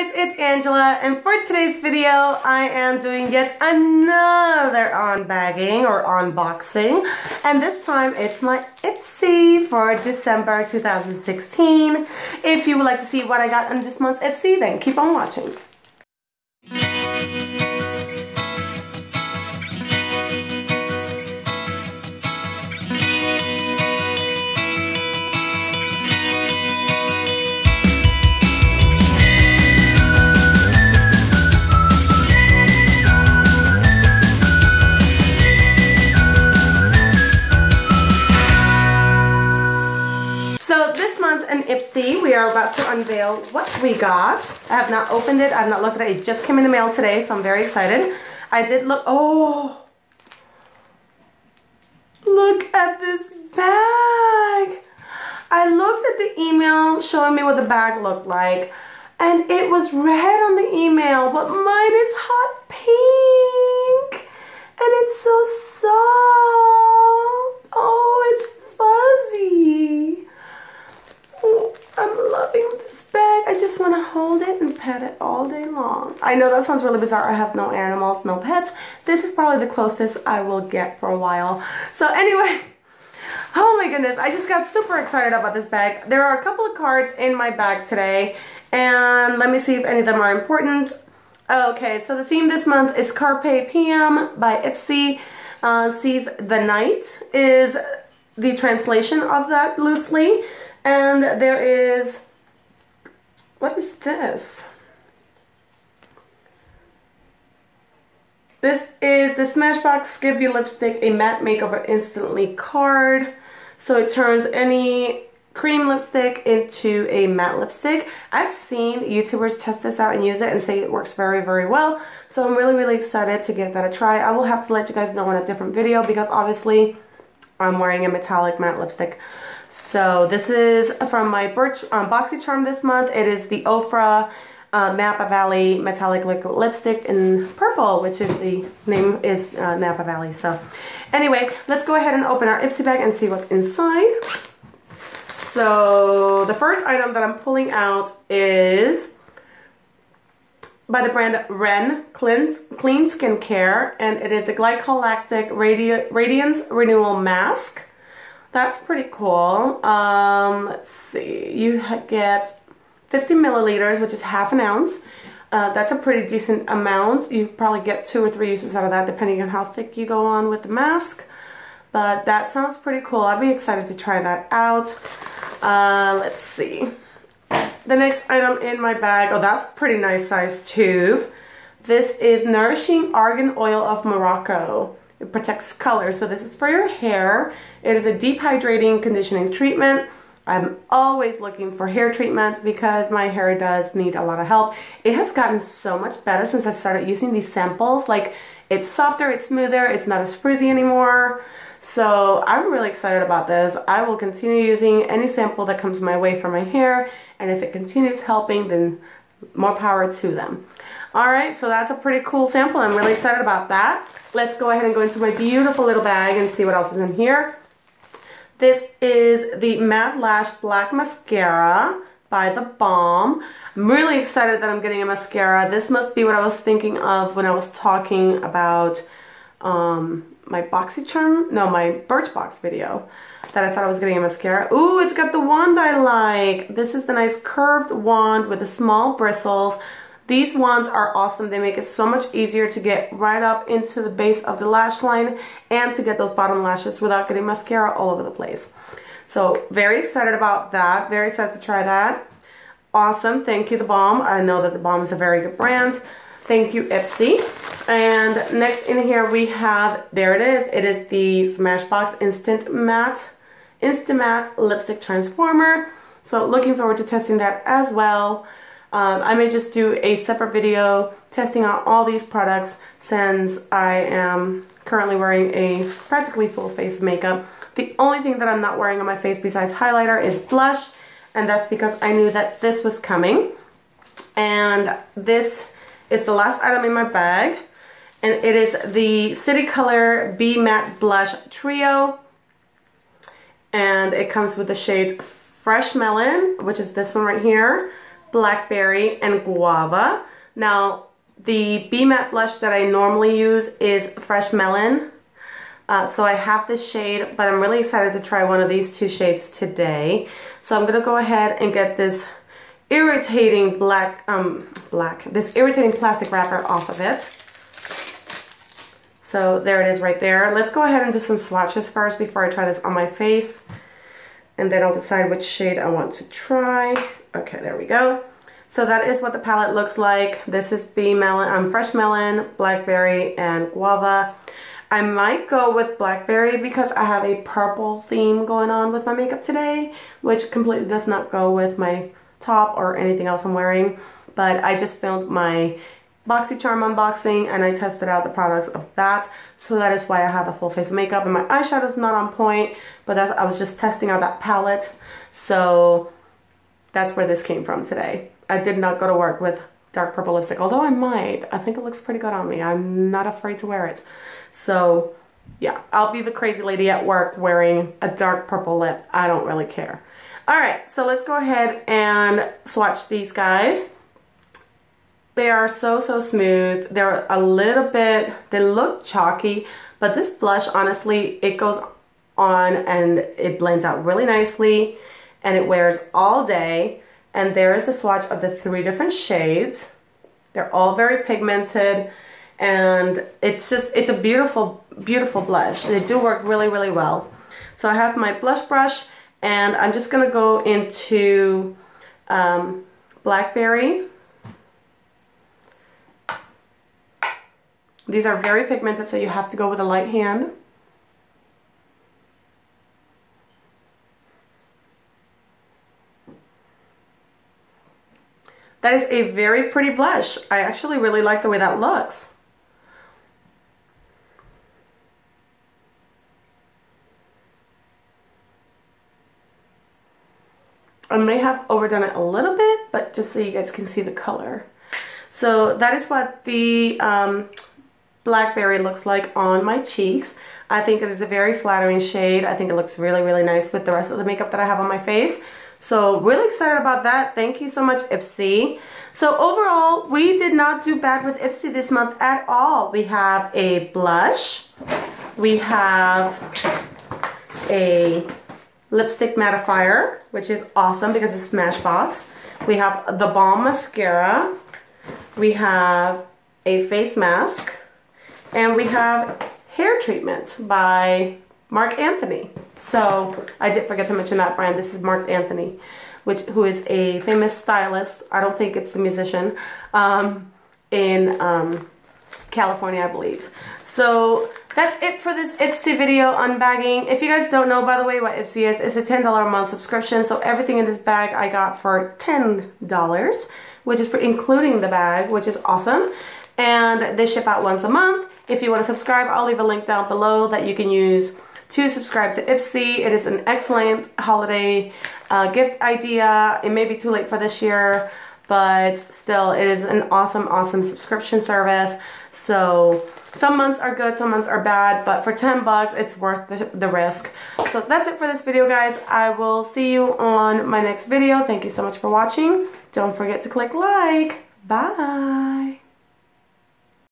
guys, it's Angela and for today's video I am doing yet another unbagging or unboxing and this time it's my Ipsy for December 2016. If you would like to see what I got in this month's Ipsy then keep on watching. We are about to unveil what we got. I have not opened it. I have not looked at it. It just came in the mail today, so I'm very excited. I did look, oh, look at this bag. I looked at the email showing me what the bag looked like, and it was red on the email, but mine is hot pink, and it's so soft. Oh, it's fuzzy. I'm loving this bag. I just want to hold it and pet it all day long. I know that sounds really bizarre. I have no animals, no pets. This is probably the closest I will get for a while. So anyway, oh my goodness, I just got super excited about this bag. There are a couple of cards in my bag today and let me see if any of them are important. Okay, so the theme this month is Carpe PM by Ipsy. Uh, Seize the Night is the translation of that loosely. And there is, what is this? This is the Smashbox Give You Lipstick a Matte Makeover Instantly card. So it turns any cream lipstick into a matte lipstick. I've seen YouTubers test this out and use it and say it works very, very well. So I'm really, really excited to give that a try. I will have to let you guys know in a different video because obviously I'm wearing a metallic matte lipstick. So this is from my Birch um, BoxyCharm this month. It is the Ofra uh, Napa Valley Metallic Liquid Lipstick in purple, which is the name is uh, Napa Valley. So anyway, let's go ahead and open our Ipsy bag and see what's inside. So the first item that I'm pulling out is by the brand Ren Clean, Clean Skincare and it is the Glycolactic Radi Radiance Renewal Mask. That's pretty cool. Um, let's see, you get 50 milliliters, which is half an ounce. Uh, that's a pretty decent amount. You probably get two or three uses out of that depending on how thick you go on with the mask. But that sounds pretty cool. I'd be excited to try that out. Uh, let's see. The next item in my bag, oh that's pretty nice size too. This is Nourishing Argan Oil of Morocco. It protects color. So this is for your hair. It is a deep hydrating conditioning treatment. I'm always looking for hair treatments because my hair does need a lot of help. It has gotten so much better since I started using these samples. Like it's softer, it's smoother, it's not as frizzy anymore. So I'm really excited about this. I will continue using any sample that comes my way for my hair. And if it continues helping, then more power to them. All right, so that's a pretty cool sample. I'm really excited about that. Let's go ahead and go into my beautiful little bag and see what else is in here. This is the Matte Lash Black Mascara by The Balm. I'm really excited that I'm getting a mascara. This must be what I was thinking of when I was talking about um, my BoxyCharm, no, my Birchbox video that I thought I was getting a mascara. Ooh, it's got the wand I like. This is the nice curved wand with the small bristles. These wands are awesome. They make it so much easier to get right up into the base of the lash line and to get those bottom lashes without getting mascara all over the place. So very excited about that. Very excited to try that. Awesome. Thank you, The Balm. I know that The Balm is a very good brand. Thank you, Ipsy. And next in here we have, there it is. It is the Smashbox Instant Matte, Instant Matte Lipstick Transformer. So looking forward to testing that as well. Um, I may just do a separate video testing out all these products since I am currently wearing a practically full face of makeup. The only thing that I'm not wearing on my face besides highlighter is blush and that's because I knew that this was coming. And this is the last item in my bag and it is the City Color Be Matte Blush Trio and it comes with the shades Fresh Melon, which is this one right here, Blackberry, and Guava. Now, the Be Matte blush that I normally use is Fresh Melon. Uh, so I have this shade, but I'm really excited to try one of these two shades today. So I'm gonna go ahead and get this irritating black, um, black, this irritating plastic wrapper off of it. So there it is right there. Let's go ahead and do some swatches first before I try this on my face. And then I'll decide which shade I want to try. Okay, there we go. So that is what the palette looks like. This is B melon, um, fresh melon, blackberry, and guava. I might go with blackberry because I have a purple theme going on with my makeup today, which completely does not go with my top or anything else I'm wearing. But I just filmed my BoxyCharm unboxing and I tested out the products of that. So that is why I have a full face of makeup and my eyeshadow is not on point, but I was just testing out that palette. So that's where this came from today. I did not go to work with dark purple lipstick, although I might. I think it looks pretty good on me. I'm not afraid to wear it. So yeah, I'll be the crazy lady at work wearing a dark purple lip. I don't really care. All right, so let's go ahead and swatch these guys. They are so, so smooth. They're a little bit, they look chalky, but this blush, honestly, it goes on and it blends out really nicely and it wears all day. And there is the swatch of the three different shades. They're all very pigmented and it's just, it's a beautiful, beautiful blush. They do work really, really well. So I have my blush brush and I'm just gonna go into um, Blackberry. These are very pigmented, so you have to go with a light hand. That is a very pretty blush. I actually really like the way that looks. I may have overdone it a little bit, but just so you guys can see the color. So that is what the um, Blackberry looks like on my cheeks. I think it is a very flattering shade. I think it looks really, really nice with the rest of the makeup that I have on my face. So really excited about that. Thank you so much, Ipsy. So overall, we did not do bad with Ipsy this month at all. We have a blush. We have a lipstick mattifier, which is awesome because it's Smashbox. We have the Balm Mascara. We have a face mask. And we have hair treatment by Marc Anthony. So I did forget to mention that brand. This is Marc Anthony, which who is a famous stylist. I don't think it's the musician um, in um, California, I believe. So that's it for this Ipsy video unbagging. If you guys don't know, by the way, what Ipsy is, it's a $10 a month subscription. So everything in this bag I got for $10, which is including the bag, which is awesome. And they ship out once a month. If you want to subscribe, I'll leave a link down below that you can use to subscribe to Ipsy. It is an excellent holiday uh, gift idea. It may be too late for this year, but still it is an awesome, awesome subscription service. So some months are good, some months are bad, but for 10 bucks, it's worth the, the risk. So that's it for this video, guys. I will see you on my next video. Thank you so much for watching. Don't forget to click like. Bye.